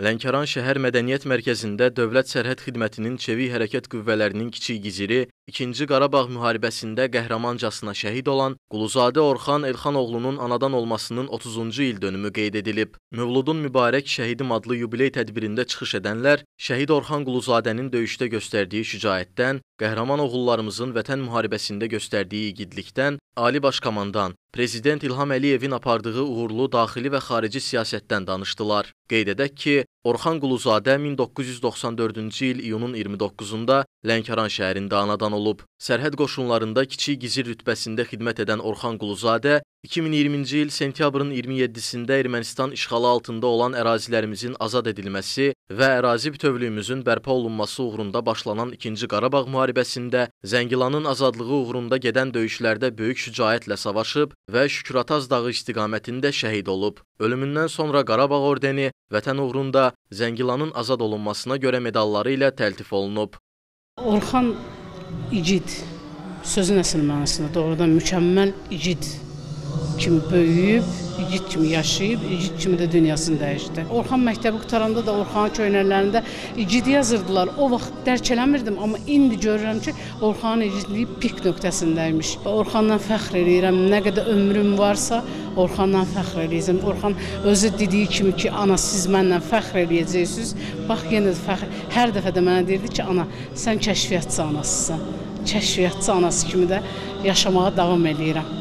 Lənkəran şəhər mədəniyyət mərkəzində Dövlət Sərhəd Xidmətinin Çevik Hərəkət Qüvvələrinin kiçik giziri 2-ci Qarabağ müharibəsində qəhrəmancasına şəhid olan Quluzadə Orxan Elxanoğlunun anadan olmasının 30-cu il dönümü qeyd edilib. Mövludun mübarək şəhidim adlı yubiley tədbirində çıxış edənlər şəhid Orxan Quluzadənin döyüşdə göstərdiyi şücaətdən, qəhrəman oğullarımızın vətən müharibəsində göstərdiyi igidlikdən, Ali Baş Komandan Prezident İlham Əliyevin apardığı uğurlu daxili və xarici siyasətdən danışdılar. Qeyd edək ki, Orxan Quluzadə 1994-cü il iyunun 29-da Lənkəran şəhərində anadan olub. Sərhəd qoşunlarında kiçik gizir rütbəsində xidmət edən Orxan Quluzadə 2020-ci il sentyabrın 27-sində Ermənistan işğalı altında olan ərazilərimizin azad edilməsi və ərazi bütövlüyümüzün bərpa olunması uğrunda başlanan 2-ci Qarabağ müharibəsində Zəngilanın azadlığı uğrunda gedən döyüşlərdə böyük şücaətlə savaşıb və Şükrataz dağı istiqamətində şəhid olub. Ölümündən sonra Qarabağ ordeni vətən uğrunda Zəngilanın azad olunmasına görə medalları ilə təltif olunub. Orxan igid, sözün əsl mənasında doğrudan mükəmməl igid kimi böyüyüb, igid kimi yaşayıb, igid kimi də dünyasını dəyişdi. Orxan məktəbi qutaranda da Orxanın köynəklərində igid yazırdılar. O vaxt dərk eləmirdim, amma indi görürəm ki, Orxanın igidliyi pik nöqtəsindəymiş. Orxandan fəxr eləyirəm. Nə qədər ömrüm varsa, Orxandan fəxr eləyəcəm. Orxan özü dediyi kimi ki, ana siz mənlə fəxr eləyəcəksiniz. Bax yenə də fəxr hər dəfə də mənə deyirdi ki, ana sən kəşfiyyatçı anasısan. Kəşfiyyatçı anası kimi də yaşamağa davam eləyirəm.